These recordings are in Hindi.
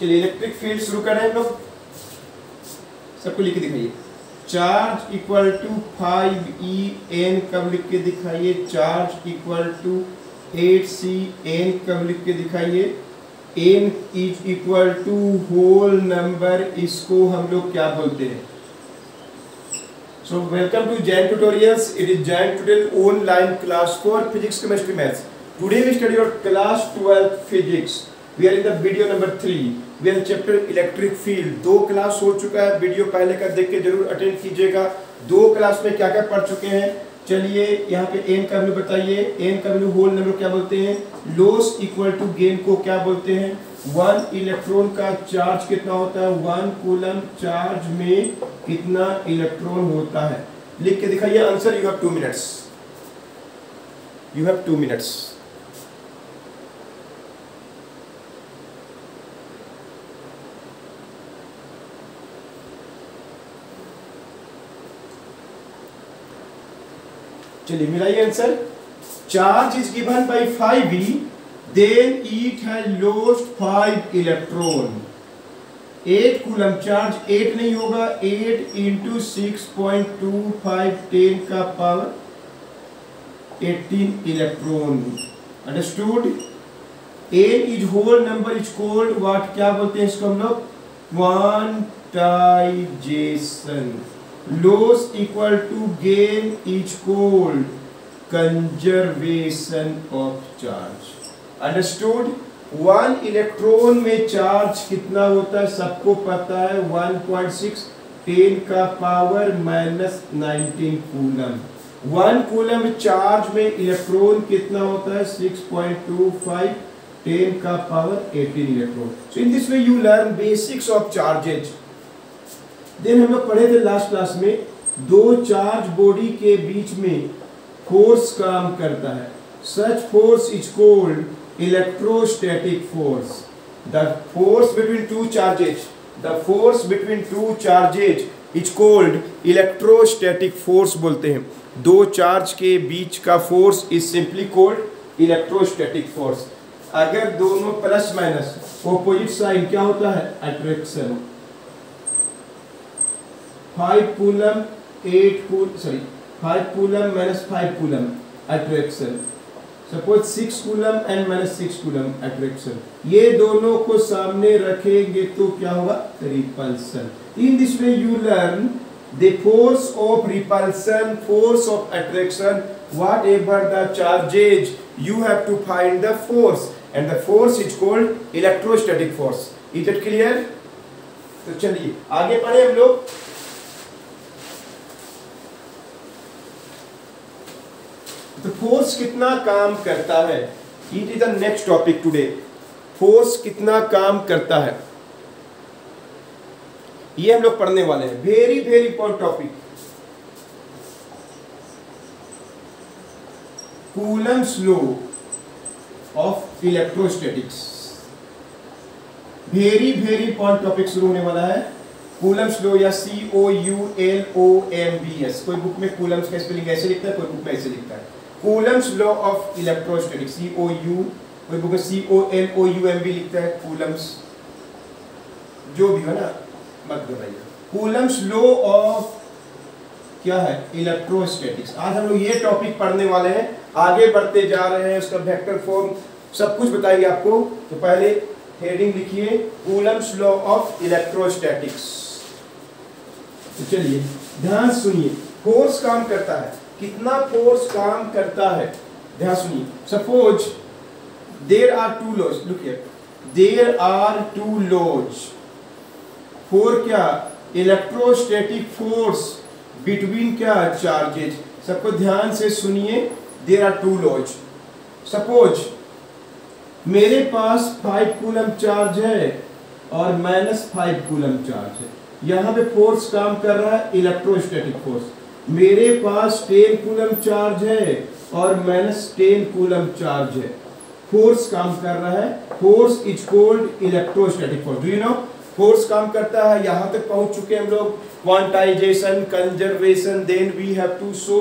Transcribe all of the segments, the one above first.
चलिए इलेक्ट्रिक फ़ील्ड शुरू करें हम लोग। सबको लिख के दिखाइए। Charge equal to five e n कब लिख के दिखाइए? Charge equal to eight c n कब लिख के दिखाइए? N is equal to whole number इसको हम लोग क्या बोलते हैं? So welcome to Jain tutorials it is Jain tutorial online class for physics chemistry maths today we study your class 12 physics we are in the video number three we are chapter electric field दो क्लास हो चुका है. वीडियो पहले का देख के ज़रूर अटेंड कीजिएगा. दो क्लास में क्या क्या पढ़ चुके हैं? चलिए, यहाँ पे एन का वैल्यू बताइए. एन का वैल्यू होल नंबर क्या बोलते हैं? लॉस इक्वल टू गेन को क्या बोलते हैं? वन इलेक्ट्रॉन का चार्ज कितना होता है? वन कूलम चार्ज में कितना इलेक्ट्रॉन होता है? लिख के दिखाइए. Answer you have two minutes you have two minutes चलिए मिलाइए answer. Charge is given by 5e then it has lost 5 electron 8 coulomb charge 8 नहीं होगा 8 into six point two five ten का power 18 electron understood n is whole number is called what क्या बोलते हैं इसको हम लोग? Quantization loss equal to gain is called conservation of charge. Understood? One electron में चार्ज कितना होता है? सबको पता है 1.6 टेन का power minus nineteen coulomb one coulomb charge में इलेक्ट्रॉन कितना होता है? 6.25 टेन का power 18 electron so in this way you learn basics of charges then हम लोग पढ़े थे लास्ट क्लास में, दो चार्ज बॉडी के बीच में फोर्स काम करता है। Such force is called electrostatic force the force between two charges the force between two charges is called electrostatic force बोलते हैं। दो चार्ज के बीच का force is simply called electrostatic force अगर दोनों प्लस माइनस ऑपोजिट साइन क्या होता है? Attraction five coulomb eight cool sorry five coulomb minus five coulomb attraction suppose six coulomb and minus six coulomb attraction ये दोनों को सामने रखेंगे तो क्या होगा? Repulsion in this way you learn the force of repulsion force of attraction whatever the charges you have to find the force and the force is called electrostatic force is it clear तो चलिए, आगे पढ़े हम लोग। तो फोर्स कितना काम करता है? It is the next topic today force कितना काम करता है? ये हम लोग पढ़ने वाले हैं। Very very important topic Coulomb's law of electrostatics very very important topic शुरू होने वाला है। कूलम्स लॉ या C O U L O M B S कोई बुक में कूलम्स का स्पेलिंग ऐसे लिखता है, कोई बुक में ऐसे लिखता है। Coulomb's law of electrostatics C O U कोई book C O L O U M भी लिखता है कूलम्स जो भी है ना, मत बताइए कूलम्स लॉ ऑफ़ क्या है? इलेक्ट्रोस्टैटिक्स आज हम लोग ये टॉपिक पढ़ने वाले हैं, आगे बढ़ते जा रहे हैं, उसका वेक्टर फॉर्म सब कुछ बताएँगे आपको। तो पहले हेडिंग लिखिए कूलम्स लॉ ऑफ़ इलेक्ट्रोस्टैटिक्स तो चलिए, ध्यान सुनिए फोर्स काम करता है। कितना फोर्स काम करता है? ध्यान सुनिए। Suppose there are two laws look there are two laws for क्या? इलेक्ट्रोस्टैटिक फोर्स बिटवीन क्या चार्जेज सबको ध्यान से सुनिए। There are two laws suppose मेरे पास फाइव कूलम चार्ज है और माइनस फाइव कूलम चार्ज है। यहाँ पे फोर्स काम कर रहा है इलेक्ट्रोस्टैटिक फोर्स मेरे पास टेन कूलम चार्ज है और माइनस टेन कूलम चार्ज है। फोर्स काम कर रहा है। Force is called electrostatic force do you know force काम करता है। यहाँ तक पहुँच चुके हम लोग। Quantization conservation then we have to show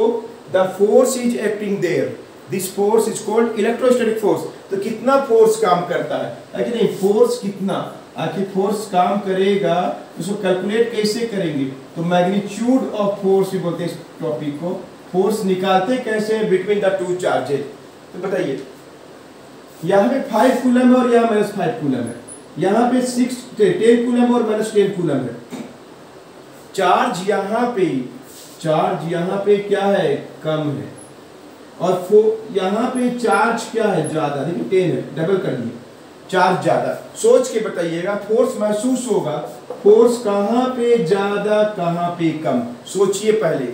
the force is acting there this force is called electrostatic force तो कितना फोर्स काम करता है? नहीं? फोर्स कितना? आखिर फोर्स काम करेगा, उसको कैलकुलेट कैसे करेंगे? तो मैग्नीट्यूड ऑफ़ फोर्स भी बोलते हैं इस टॉपिक को। फोर्स निकालते कैसे बिटवीन द टू चार्जेज तो बताइए। यहाँ पे फाइव कूलम है और यहाँ माइनस फाइव कूलम है। यहाँ पे सिक्स टेन कूलम और माइनस टेन कूलम है। चार्ज यहाँ पे चार्ज यहाँ पे क्या है? कम है। और यहाँ पे चार्ज क्या है? ज़्यादा। देखिए टेन है। डबल कर दिए चार्ज ज़्यादा। सोच के बताइएगा फोर्स महसूस होगा। फोर्स कहाँ पे ज़्यादा, कहाँ पे कम? सोचिए पहले।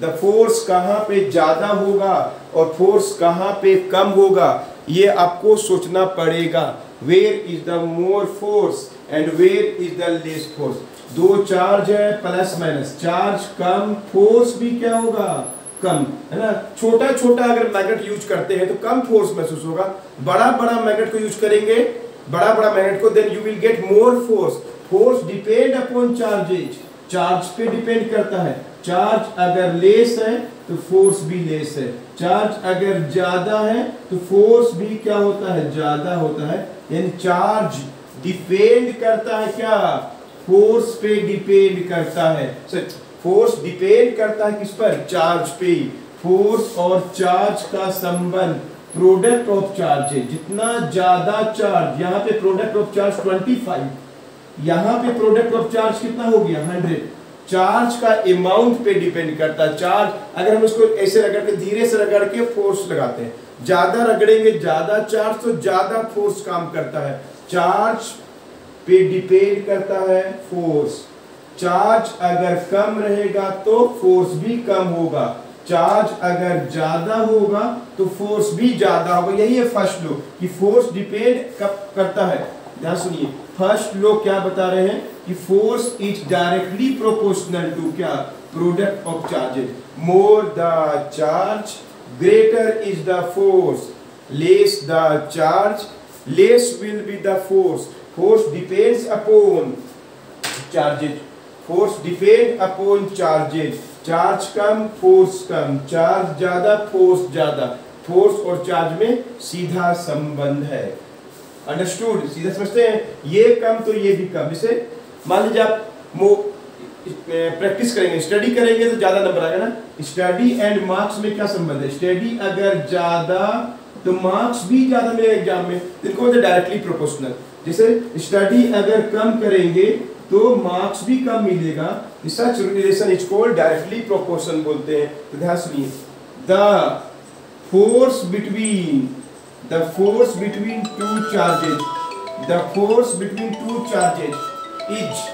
द फोर्स कहाँ पे ज़्यादा होगा और फोर्स कहाँ पे कम होगा, ये आपको सोचना पड़ेगा। Where is the more force and where is the less force दो चार्ज है प्लस माइनस चार्ज कम फोर्स भी क्या होगा? कम, है ना? छोटा छोटा अगर मैग्नेट यूज़ करते हैं तो कम फोर्स महसूस होगा। बड़ा बड़ा मैग्नेट को यूज़ करेंगे बड़ा बड़ा मैग्नेट को then you will get more force force depend upon charges charge पे डिपेंड करता है। चार्ज अगर लेस है तो फोर्स भी लेस है। चार्ज अगर ज़्यादा है तो फोर्स भी क्या होता है? ज़्यादा होता है। यानी चार्ज डिपेंड करता है क्या? फोर्स पे डिपेंड करता है। फोर्स डिपेंड करता है किस पर? चार्ज पे. फोर्स और चार्ज का संबंध प्रोडक्ट ऑफ़ चार्ज है। जितना ज़्यादा चार्ज यहाँ पे प्रोडक्ट ऑफ़ चार्ज 25 यहाँ पे प्रोडक्ट ऑफ़ चार्ज कितना हो गया? 100 चार्ज का अमाउंट पे डिपेंड करता है। चार्ज अगर हम उसको ऐसे रगड़ के, धीरे से रगड़ के फोर्स लगाते हैं। ज़्यादा रगड़ेंगे, ज़्यादा चार्ज तो ज़्यादा फोर्स काम करता है। चार्ज पे डिपेंड करता है फोर्स चार्ज अगर कम रहेगा तो फोर्स भी कम होगा। चार्ज अगर ज़्यादा होगा तो फोर्स भी ज़्यादा होगा। यही है फ़र्स्ट लो कि फोर्स डिपेंड कब करता है। ध्यान सुनिए। फ़र्स्ट लो क्या बता रहे हैं कि force is directly proportional to क्या? Product of charges more the charge greater is the force less the charge less will be the force force depends upon charges force depend upon charges charge come force कम चार्ज ज़्यादा फोर्स ज़्यादा फोर्स और चार्ज में सीधा संबंध है अंडरस्टूड सीधा समझते हैं ये कम तो ये भी कम जैसे मान लीजिए आप प्रैक्टिस करेंगे स्टडी करेंगे तो ज़्यादा नंबर आएगा ना स्टडी एंड मार्क्स में क्या संबंध है स्टडी अगर ज़्यादा तो मार्क्स भी ज़्यादा मिलेगा एग्ज़ाम में इनको डायरेक्टली प्रोपोर्शनल जैसे स्टडी अगर कम करेंगे तो मार्क्स भी कम मिलेगा। Research relation is called directly proportion बोलते हैं। तो ध्यान सुनिए। The force between the force between two charges the force between two charges is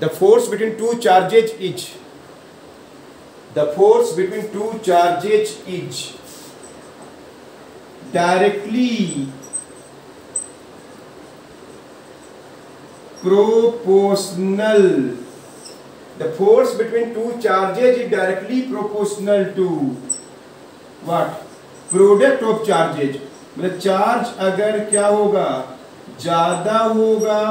the force between two charges is, the force between two charges is directly proportional the force between two charges is directly proportional to what product of charges मतलब चार्ज अगर क्या होगा? ज़्यादा होगा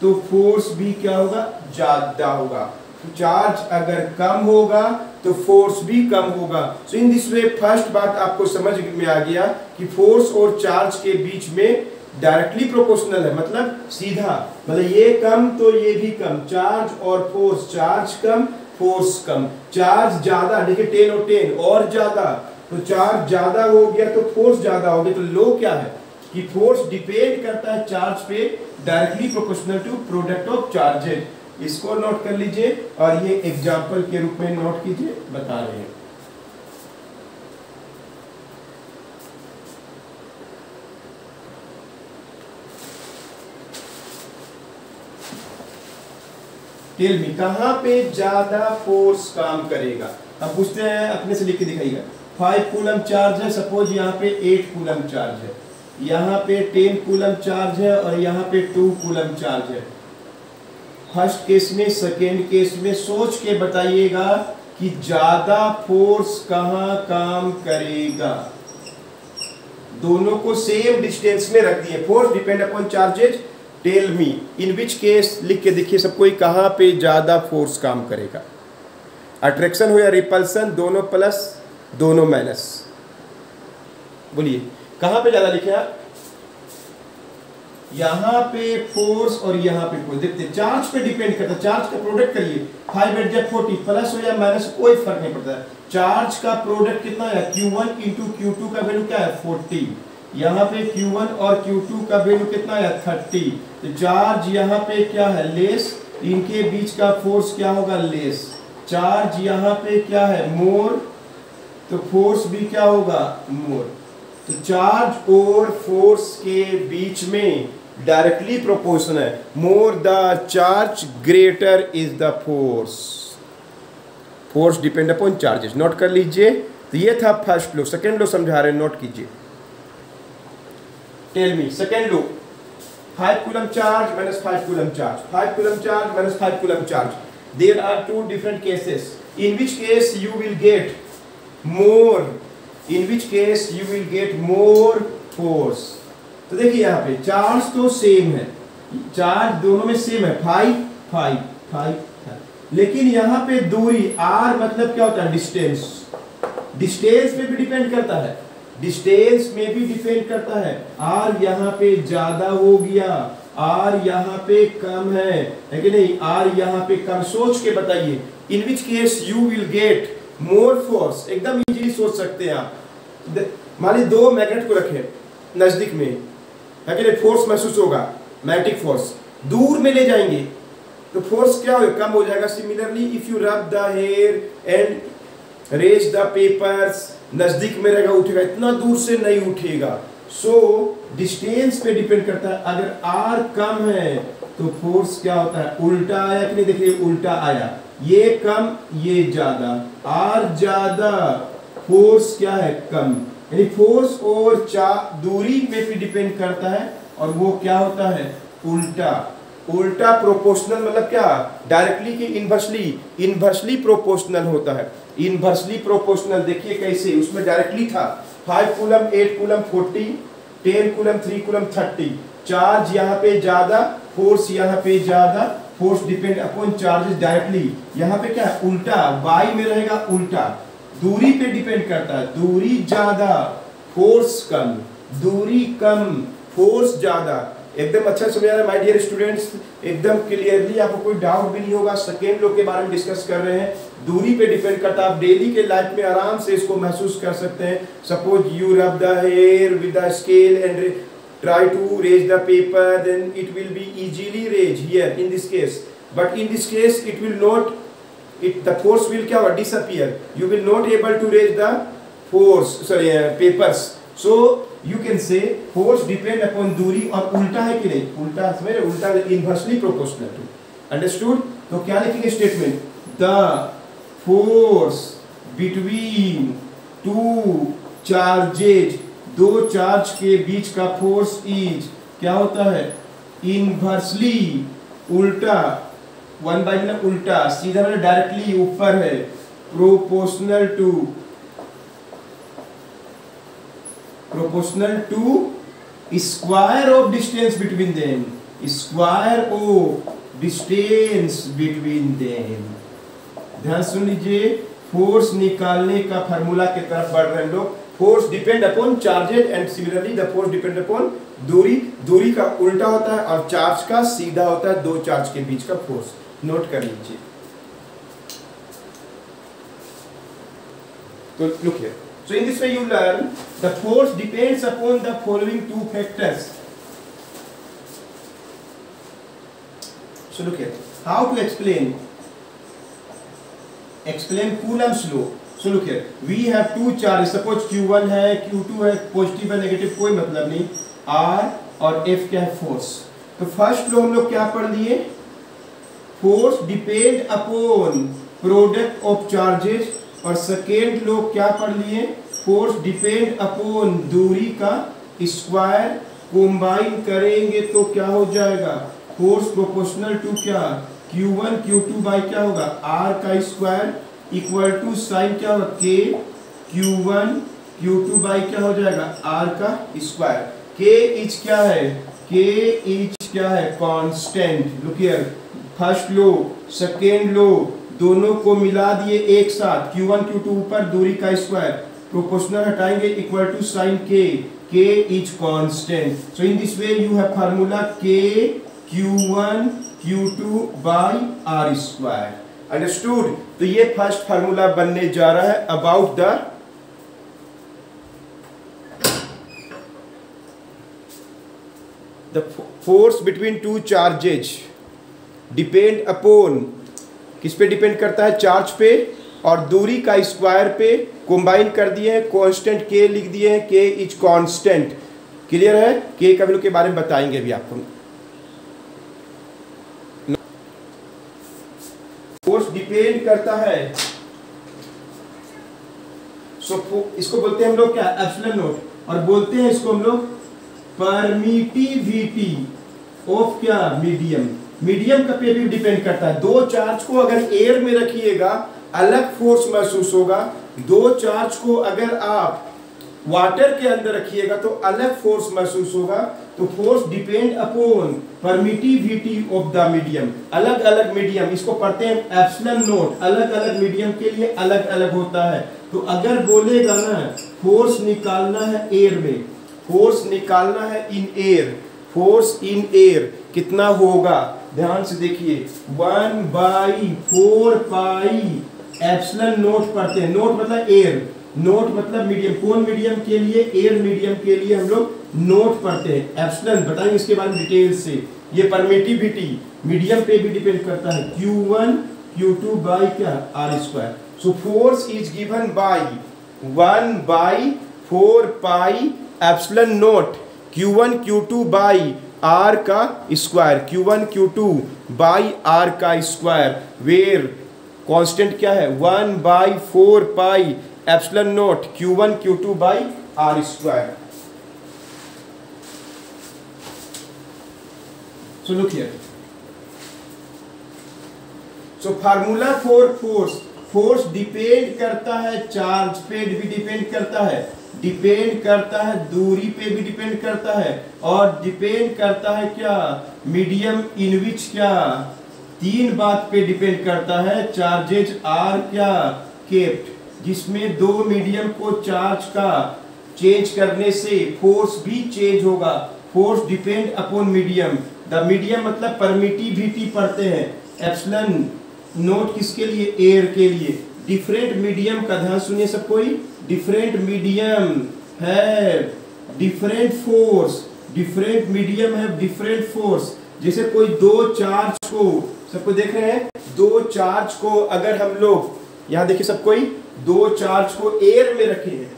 तो फोर्स भी क्या होगा? ज़्यादा होगा। चार्ज अगर कम होगा तो फोर्स भी कम होगा। सो इन दिस वे फ़र्स्ट बात आपको समझ में आ गया कि फोर्स और चार्ज के बीच में डायरेक्टली प्रोपोर्शनल है। मतलब सीधा मतलब ये कम तो ये भी कम। चार्ज और फोर्स चार्ज कम फोर्स कम। चार्ज ज़्यादा, देखिए टेन और टेन और ज़्यादा। तो चार्ज ज़्यादा हो गया तो फोर्स ज़्यादा हो गया। तो लो क्या है? कि फोर्स डिपेंड करता है चार्ज पे directly proportional to product of charges इसको नोट कर लीजिए और ये एग्ज़ाम्पल के रूप में नोट कीजिए, बता रहे हैं। टेल मी कहाँ पे ज़्यादा फोर्स काम करेगा? अब पूछते हैं, अपने से लिख के दिखाइएगा। फाइव कूलम चार्ज है सपोज़ यहाँ पे एट कूलम चार्ज है। यहाँ पे टेन कूलम चार्ज है और यहाँ पे टू कूलम चार्ज है। फ़र्स्ट केस में, सेकेंड केस में सोच के बताइएगा कि ज़्यादा फोर्स कहाँ काम करेगा। दोनों को सेम डिस्टेंस में रख दिए। Force depend upon charges tell me in which case लिख के देखिए सबको कहाँ पे ज़्यादा फोर्स काम करेगा। अट्रैक्शन हो या रिपल्सन दोनों प्लस दोनों माइनस बोलिए, कहाँ पे ज़्यादा लिखे आप? यहाँ पे फोर्स और यहाँ पे फोर्स देखते चार्ज पे डिपेंड करता है। चार्ज का प्रोडक्ट करिए। फाइव एट जब फोर्टी प्लस हो या माइनस कोई फ़र्क नहीं पड़ता। चार्ज का प्रोडक्ट कितना है? Q one into q two का वैल्यू क्या है? फोर्टी यहाँ पे Q1 और Q2 का वैल्यू कितना है? 30 तो चार्ज यहाँ पे क्या है? लेस इनके बीच का फोर्स क्या होगा? लेस चार्ज यहाँ पे क्या है? मोर तो फोर्स भी क्या होगा? मोर तो चार्ज और फोर्स के बीच में डायरेक्टली प्रोपोर्शन है. More the charge greater is the force force depend upon charges note कर लीजिए. तो ये था फ़र्स्ट लो सेकेंड लो समझा रहे नोट कीजिए. Tell me second low five coulomb charge minus five coulomb charge five coulomb charge minus five coulomb charge there are two different cases in which case you will get more in which case you will get more force तो देखिए यहाँ पे, चार्ज तो सेम है। चार्ज दोनों में सेम है। फाइव फाइव फाइव लेकिन यहाँ पे दूरी आर मतलब क्या होता है? डिस्टेंस डिस्टेंस पे भी डिपेंड करता है। डिस्टेंस में भी डिपेंड करता है। आर यहाँ पे ज़्यादा हो गया। आर यहाँ पे कम है। है कि नहीं? आर यहाँ पे कम। सोच के बताइए। In which case you will get more force एकदम इजीली सोच सकते हैं आप। मान लीजिए दो मैग्नेट को रखे नज़दीक में। है कि नहीं फोर्स महसूस होगा मैग्नेटिक फोर्स दूर में ले जाएँगे। तो फोर्स क्या होगा कम हो जाएगा similarly if you rub the hair and raise the papers नज़दीक में रहेगा उठेगा। इतना दूर से नहीं उठेगा। सो so, डिस्टेंस पे डिपेंड करता है। अगर आर कम है तो फोर्स क्या होता है? उल्टा आया कि नहीं? देखिए उल्टा आया। ये कम ये ज़्यादा। आर ज़्यादा फोर्स क्या है? कम। यानी फोर्स और चा, दूरी में भी डिपेंड करता है और वो क्या होता है? उल्टा। उल्टा प्रोपोर्शनल मतलब क्या? डायरेक्टली की इनवर्सली इनवर्सली प्रोपोर्शनल होता है। इनवर्सली प्रोपोर्शनल देखिए कैसे? उसमें डायरेक्टली था। Five coulomb eight coulomb forty ten coulomb three coulomb thirty charge यहाँ पे ज़्यादा फोर्स यहाँ पे ज़्यादा। Force depend upon charges directly यहाँ पे क्या है? उल्टा। बाई में रहेगा उल्टा। दूरी पे डिपेंड करता है। दूरी ज़्यादा, फोर्स कम। दूरी कम, फोर्स ज़्यादा। एकदम अच्छा समझ आ रहा है माय डियर स्टूडेंट्स एकदम क्लियरली आपको कोई डाउट भी नहीं होगा। सेकेंड लो के बारे में डिस्कस कर रहे हैं। दूरी पे डिपेंड करता है। आप डेली के लाइफ में आराम से इसको महसूस कर सकते हैं। Suppose you rub the hair with the scale and try to raise the paper then it will be easily raise here in this case but in this case it will not it the force will होगा disappear you will not able to raise the force sorry uh, papers so you can say force depend upon दूरी और उल्टा है कि नहीं उल्टा समझ रहे उल्टा inversely proportional to understood तो क्या लिखेंगे statement the force between two charges दो चार्ज के बीच का फोर्स इज़ क्या होता है इनवर्सली उल्टा वन बाई में उल्टा, सीधा मतलब डायरेक्टली ऊपर है। Proportional to proportional to square of distance between them square of distance between them ध्यान सुन लीजिए फोर्स निकालने का फॉर्मूला की तरफ़ बढ़ रहे हैं लोग। Force depend upon charges and similarly the force depend upon दूरी। दूरी का उल्टा होता है और चार्ज का सीधा होता है दो चार्ज के बीच का फोर्स नोट कर लीजिए। तो look here so in this way you learn the force depends upon the following two factors so look here how to explain explain cool and slow so look here we have two charge suppose Q1 है Q2 है पॉजिटिव है नेगेटिव कोई मतलब नहीं। R और F क्या है? फोर्स तो फ़र्स्ट फ्लो हम लोग क्या पढ़ लिए? Force depend upon product of charges और सेकेंड लोग क्या पढ़ लिए? फोर्स डिपेंड अपॉन दूरी का स्क्वायर कंबाइन करेंगे तो क्या हो जाएगा? फोर्स प्रोपोर्शनल टू क्या? Q1 Q2 बाई क्या होगा? R का स्क्वायर इक्वल टू साइन क्या होगा? K Q1 Q2 बाई क्या हो जाएगा? R का स्क्वायर K इच क्या है? K इच क्या है? कांस्टेंट लुक हियर फ़र्स्ट लो, सेकेंड लो, दोनों को मिला दिए एक साथ। Q1 Q2 ऊपर दूरी का स्क्वायर प्रोपोर्शनल हटाएँगे इक्वल टू साइन के K is constant so in this way you have formula K Q1 Q2 by are square understood तो ये फ़र्स्ट फार्मूला बनने जा रहा है about the the force between two charges depend upon किस पे डिपेंड करता है? चार्ज पे और दूरी का स्क्वायर पे कंबाइन कर दिए हैं कांस्टेंट के लिख दिए हैं के इज़ कांस्टेंट क्लियर है? के का वैल्यू के बारे में बताएँगे भी आपको। फोर्स डिपेंड करता है। सो so, इसको बोलते हैं हम लोग क्या? एप्सिलॉन नोट और बोलते हैं इसको हम लोग परमिटिविटी ऑफ़ क्या? मीडियम मीडियम का पे भी डिपेंड करता है। दो चार्ज को अगर एयर में रखिएगा, अलग फोर्स महसूस होगा। दो चार्ज को अगर आप वाटर के अंदर रखिएगा तो अलग फोर्स महसूस होगा। तो force depend upon permittivity of the medium. अलग अलग मीडियम, इसको पढ़ते हैं एप्सिलन नोट। अलग अलग मीडियम के लिए अलग अलग होता है। तो अगर बोलेगा ना, फोर्स निकालना है एयर में, फोर्स निकालना है in air, force in air, कितना होगा? ध्यान से देखिए। One by four pi epsilon naught पढ़ते हैं। नोट मतलब एयर नोट मतलब मीडियम कौन मीडियम के लिए? एयर मीडियम के लिए हम लोग नोट पढ़ते हैं। एप्सलन बताएँगे इसके में डिटेल से। ये परमिटिविटी मीडियम पे भी डिपेंड करता है। Q1 Q2 बाई क्या? R square so force is given by one by four pi epsilon naught. Q1 Q2 by R का square Q1 Q2 by R का स्क्वायर वेर कांस्टेंट क्या है? One by four pi epsilon naught Q one Q two by R square so look here so formula for force force depend करता है चार्ज पे भी डिपेंड करता है. डिपेंड करता है, दूरी पे भी डिपेंड करता है। और डिपेंड करता है क्या? मीडियम इन विच क्या? तीन बात पे डिपेंड करता है। चार्जेज आर क्या? केप्ट जिसमें दो मीडियम को चार्ज का चेंज करने से फोर्स भी चेंज होगा। Force depend upon medium the medium मतलब परमिटिविटी पढ़ते हैं। एप्सलन नोट किसके लिए? एयर के लिए। डिफरेंट मीडियम का ध्यान सुनिए सब कोई। डिफरेंट मीडियम है, डिफरेंट फोर्स, डिफरेंट मीडियम है, डिफरेंट फोर्स। जैसे कोई दो चार्ज को सबको देख रहे हैं? दो चार्ज को अगर हम लोग, यहाँ देखिए सब कोई, दो चार्ज को एयर में रखे हैं।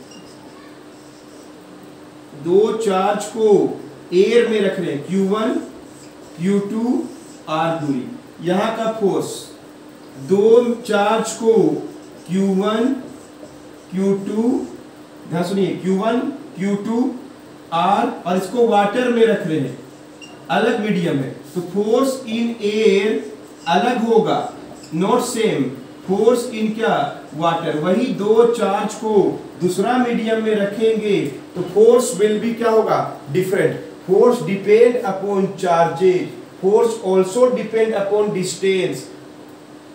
दो चार्ज को एयर में रख रहे हैं। Q1 Q2 आर दूरी। यहाँ का फोर्स दो चार्ज को Q1 Q2 ध्यान सुनिए Q1 Q2 आर और इसको वाटर में रख रहे हैं अलग मीडियम है। तो फोर्स इन एयर अलग होगा। नॉट सेम फोर्स इन क्या? वाटर वही दो चार्ज को दूसरा मीडियम में रखेंगे तो फोर्स विल भी क्या होगा? Different force depend upon charges force also depend upon distance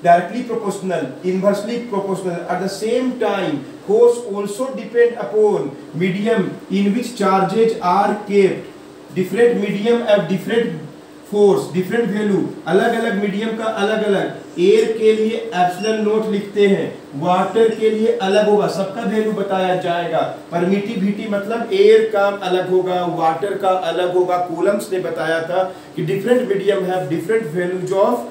directly proportional inversely proportional at the same time force also depend upon medium in which charges are kept different medium have different force different value अलग अलग मीडियम का अलग अलग एयर के लिए एप्सिलन नोट लिखते हैं वाटर के लिए अलग होगा सबका वैल्यू बताया जाएगा परमिटिविटी मतलब एयर का अलग होगा वाटर का अलग होगा कूलम्स ने बताया था कि different medium have different values of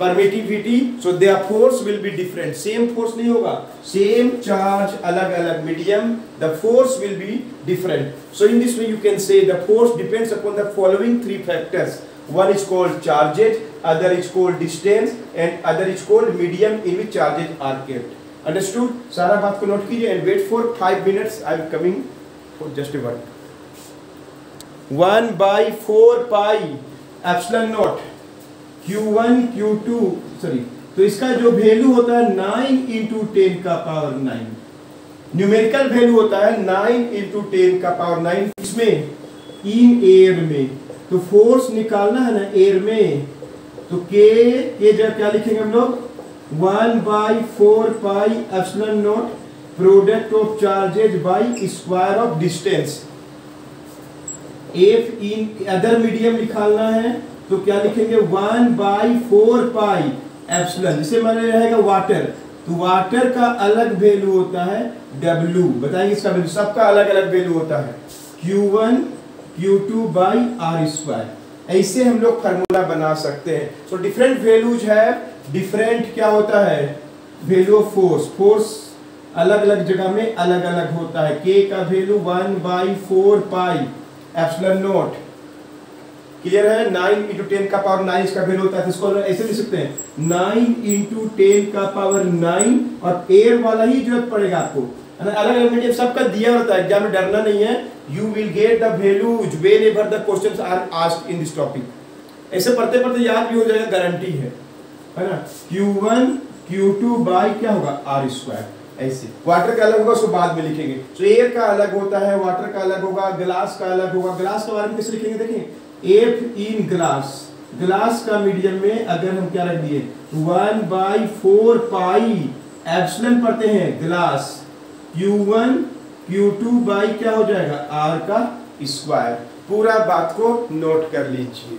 permittivity so there force will be different same force नहीं होगा सेम चार्ज अलग अलग medium the force will be different so in this way you can say the force depends upon the following three factors one is called charges other is called distance and other is called medium in which charges are kept understood सारा बात को नोट कीजिए wait for 5 minutes i am coming for just a word 1 by 4 pi epsilon naught Q1 Q2 sorry तो इसका जो वैल्यू होता है नाइन इंटू टेन का पावर नाइन न्यूमेरिकल वैल्यू होता है 9 इंटू टेन का पावर 9 इसमें इन एयर में. तो फोर्स निकालना है ना एयर में तो के के जगह क्या लिखेंगे हम लोग? One by four pi epsilon naught product of charges by square of distance F in other medium निकालना है तो क्या लिखेंगे? One by four pi epsilon जिसे मैंने रहेगा वाटर तो वाटर का अलग वैल्यू होता है W. बताएँगे इसका वैल्यू सबका अलग अलग वैल्यू होता है। Q1 Q2 by are square ऐसे हम लोग फार्मूला बना सकते हैं। सो डिफरेंट वैल्यूज़ है डिफरेंट क्या होता है? वैल्यू ऑफ़ फोर्स फोर्स अलग अलग जगह में अलग अलग होता है। K का value one by four pi epsilon naught clear है? नाइन इंटू टेन का पावर नाइन इसका वैल्यू होता है इसको ऐसे लिख सकते हैं। नाइन इंटू टेन का पावर नाइन और एयर वाला ही ज़रूरत पड़ेगा आपको। अलग अलग मीडियम सबका दिया होता है, एग्ज़ाम में डरना नहीं है। You will get the values whenever the question are asked in this topic ऐसे पढ़ते पढ़ते याद भी हो जाएगा गारंटी है। है ना? Q1 Q2 बाई क्या होगा? आर स्क्वायर ऐसे। वाटर का अलग होगा, उसको बाद में लिखेंगे। तो एयर का अलग होता है वाटर का अलग होगा ग्लास का अलग होगा। ग्लास के बारे में कैसे लिखेंगे, देखें? एफ़ इन ग्लास ग्लास का मीडियम में अगर हम क्या रख दिए? One by four pi epsilon पढ़ते हैं ग्लास Q1 Q2 बाई क्या हो जाएगा? R का स्क्वायर पूरा बात को नोट कर लीजिए।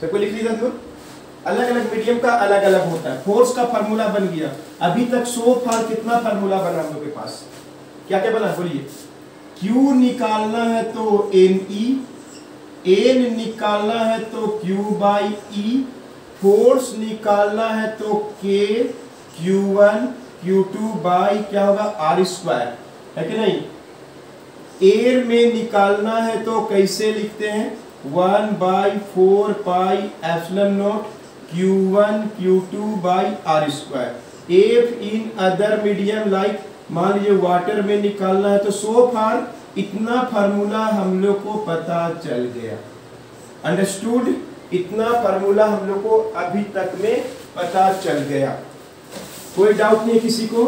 सबको लिख लीजिए तो अलग अलग मीडियम का अलग अलग होता है। फोर्स का फार्मूला बन गया। अभी तक सो फार कितना फार्मूला बना हम लोग के पास? क्या क्या बना बोलिए। Q निकालना है तो एन ई एन निकालना है तो Q बाई ई फोर्स निकालना है तो K Q1 Q2 बाई क्या होगा? आर स्क्वायर है कि नहीं? एयर में निकालना है तो कैसे लिखते हैं? One by four pi epsilon naught Q1 Q2 by R square F in other medium like मान लीजिए वाटर में निकालना है तो सो फार इतना फार्मूला हम लोग को पता चल गया। अंडरस्टूड इतना फार्मूला हम लोग को अभी तक में पता चल गया। कोई डाउट नहीं किसी को?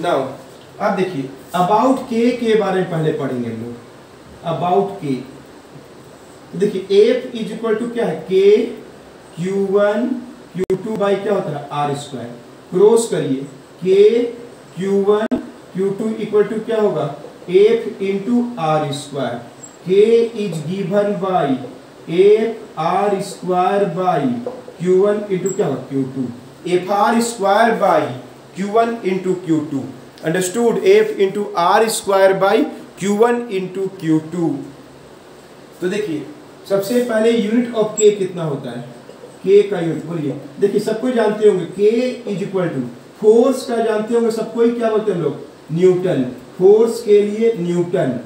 नाउ अब देखिए अबाउट के के बारे में पहले पढ़ेंगे हम लोग। अबाउट के देखिए एफ़ इज़ इक्वल टू क्या है? के क्यू वन बाई क्या होता है? आर स्क्वायर क्रॉस करिए. K Q one Q two equal to क्या होगा? F into R square K is given by F R square by Q one into क्या होगा? Q two F R square by Q one into Q two understood F into R square by Q one into Q two तो देखिए, सबसे पहले यूनिट ऑफ़ के कितना होता है? के का यूनिट बोलिए। देखिए सबको जानते होंगे के इज़ इक्वल टू फोर्स का जानते होंगे सबको ही क्या बोलते हैं लोग? न्यूटन फोर्स के लिए न्यूटन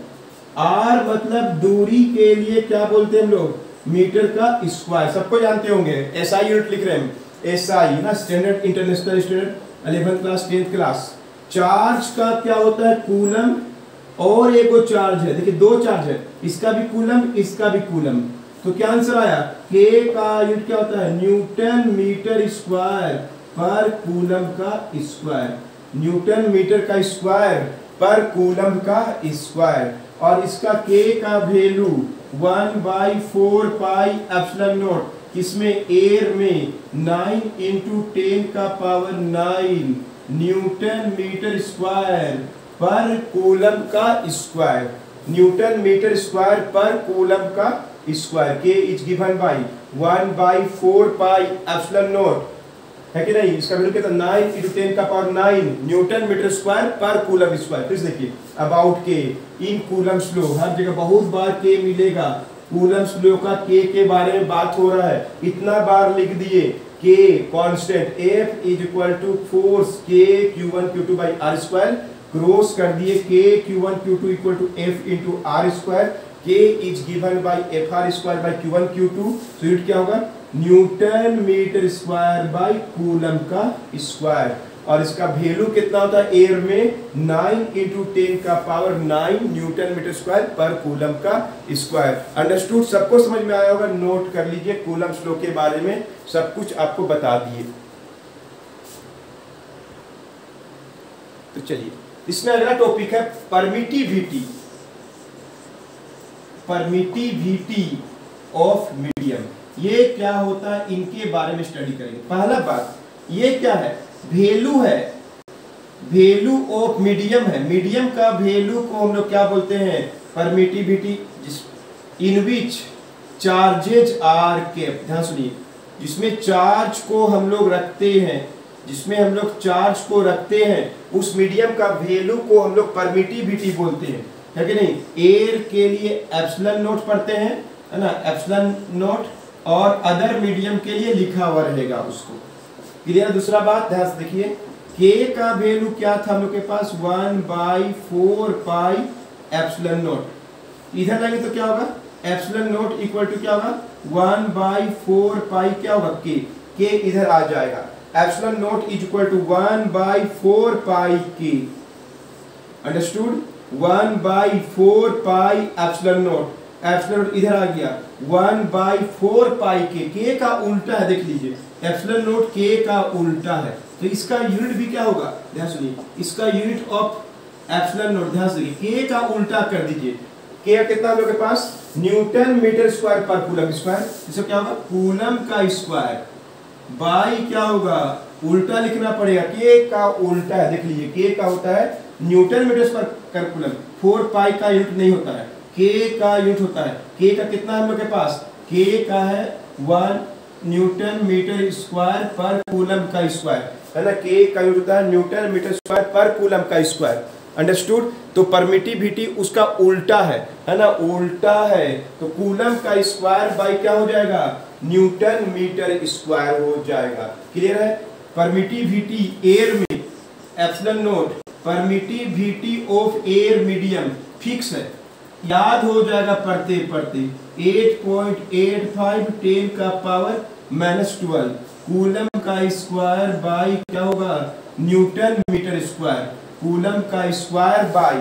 आर मतलब दूरी के लिए क्या बोलते हैं हम लोग? मीटर का स्क्वायर सबको जानते होंगे? एस आई यूनिट लिख रहे हैं एस आई ना standard international standard eleventh class tenth class charge का क्या होता है? कूलम और एक वो चार्ज है। देखिए, दो चार्ज है। इसका भी कूलम इसका भी कूलम तो क्या आंसर आया? के का यूनिट क्या होता है? Newton metre square per coulomb का स्क्वायर न्यूटन मीटर का स्क्वायर पर कूलम का स्क्वायर और इसका के का value one by four pi epsilon naught इसमें एयर में नाइन इंटू टेन का power nine newton metre square per coulomb का square newton metre square per coulomb का square K is given by one by four pi epsilon naught है कि नहीं? इसका वैल्यू कितना? नाइन इंटू टेन का power nine newton metre square per coulomb square फिर देखिए about K in coulomb slow हर जगह बहुत बार के मिलेगा। कूलम स्लो का के के बारे में बात हो रहा है। इतना बार लिख दिए। K constant F is equal to force K Q one Q two by R square cross कर दिए। K Q one Q two equal to F into R square K is given by F R square by Q one Q two तो यूनिट क्या होगा? Newton metre square by coulomb का स्क्वायर और इसका वैल्यू कितना होता है? एयर में 9 इंटू टेन का power 9 newton metre square per coulomb का स्क्वायर अंडरस्टूड सबको समझ में आया होगा? नोट कर लीजिए कूलम स्लो के बारे में। सब कुछ आपको बता दिए। तो चलिए। इसमें अगला टॉपिक है परमिटिविटी परमिटिविटी ऑफ़ मीडियम ये क्या होता है? इनके बारे में स्टडी करेंगे। पहला बात, ये क्या है? वेल्यू है। वेल्यू ऑफ़ मीडियम है। मीडियम का वेल्यू को हम लोग क्या बोलते हैं? परमिटिविटी जिस in which charges are kept ध्यान सुनिए। जिसमें चार्ज को हम लोग रखते हैं, जिसमें हम लोग चार्ज को रखते हैं, उस मीडियम का वैल्यू को हम लोग परमिटिविटी बोलते हैं। है कि नहीं? एयर के लिए एप्सलन नोट पढ़ते हैं, है ना? एप्सलन नोट और अदर मीडियम के लिए लिखा हुआ रहेगा उसको। क्लियर दूसरा बात, ध्यान से देखिए। के का वैल्यू क्या था हम लोग के पास? One by four pi epsilon naught इधर लाएँगे तो क्या होगा? एप्सलन नोट इक्वल टू क्या होगा? वन बाई फोर पाई क्या होगा? के के इधर आ जाएगा। Epsilon naught is equal to one by four pi K understood one by four pi epsilon naught epsilon इधर आ गया। वन बाई फोर पाई के के का उल्टा है, देख लीजिए। एप्सलन नोट के का उल्टा है। तो इसका यूनिट भी क्या होगा? ध्यान सुनिए। इसका यूनिट ऑफ़ एप्सलन नोट ध्यान सुनिए। के का उल्टा कर दीजिए। के कितना लोग के पास? Newton metre square per coulomb square इसका क्या होगा? कूलम का स्क्वायर बाई क्या होगा? उल्टा लिखना पड़ेगा के का उल्टा है देख लीजिए के का होता है न्यूटन मीटर स्क्वायर कर फोर पाई का यूनिट नहीं होता है के का यूनिट होता है के का कितना लोग के पास के का है one newton metre square per coulomb का स्क्वायर, है ना के का यूनिट होता है newton metre square per coulomb का स्क्वायर अंडरस्टूड तो परमिटिविटी उसका उल्टा है है ना, उल्टा है तो कूलम का स्क्वायर बाई क्या हो जाएगा, न्यूटन मीटर स्क्वायर हो जाएगा क्लियर है? परमिटिविटी एयर में epsilon naught permittivity of air medium fix है। याद हो जाएगा पढ़ते पढ़ते 8.85 10 का पावर माइनस ट्वेल्व कूलम का स्क्वायर बाई क्या होगा? न्यूटन मीटर स्क्वायर कूलम का square by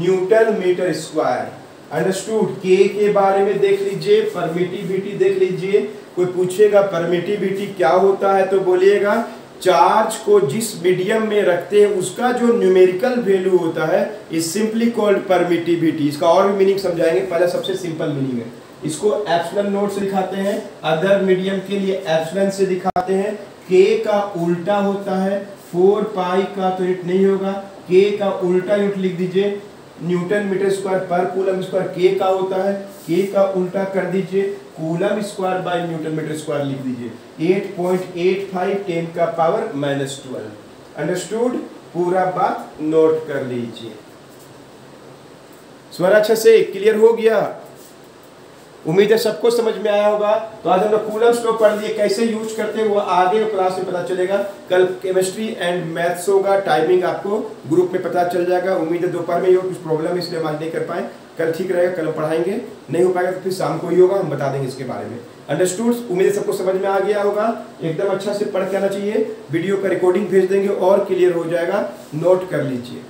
newton metre square understood K के बारे में देख लीजिए परमिटिविटी देख लीजिए, कोई पूछेगा परमिटिविटी क्या होता है तो बोलिएगा चार्ज को जिस मीडियम में रखते हैं, उसका जो न्यूमेरिकल वैल्यू होता है इज़ सिंपली कॉल्ड परमिटिविटी इसका और भी मीनिंग समझाएँगे, पहले सबसे सिंपल मीनिंग है। इसको एप्सलन नोट से दिखाते हैं अदर मीडियम के लिए एप्सलन से दिखाते हैं। के का उल्टा होता है फोर पाई का तो यूनिट नहीं होगा। के का उल्टा यूनिट लिख दीजिए newton metre square per coulomb square K का होता है। के का उल्टा कर दीजिए coulomb square by newton metre square लिख दीजिए। 8.85 10 का पावर माइनस ट्वेल्व। अंडरस्टूड? पूरा बात नोट कर लीजिए। स्वर अच्छे से क्लियर हो गया। उम्मीद है सबको समझ में आया होगा। तो आज हम लोग कूलम स्लो पढ़ लिए, कैसे यूज़ करते हैं वो आगे क्लास में पता चलेगा। कल केमिस्ट्री एंड मैथ्स होगा, टाइमिंग आपको ग्रुप में पता चल जाएगा। उम्मीद है दोपहर में हो कुछ प्रॉब्लम इसलिए हम नहीं कर पाए। कल ठीक रहेगा, कल पढ़ाएँगे। नहीं हो पाएगा तो फिर शाम को ही होगा, हम बता देंगे इसके बारे में। अंडरस्टूड उम्मीद सबको समझ में आ गया होगा। एकदम अच्छा से पढ़ के आना चाहिए। वीडियो का रिकॉर्डिंग भेज देंगे और क्लियर हो जाएगा। नोट कर लीजिए।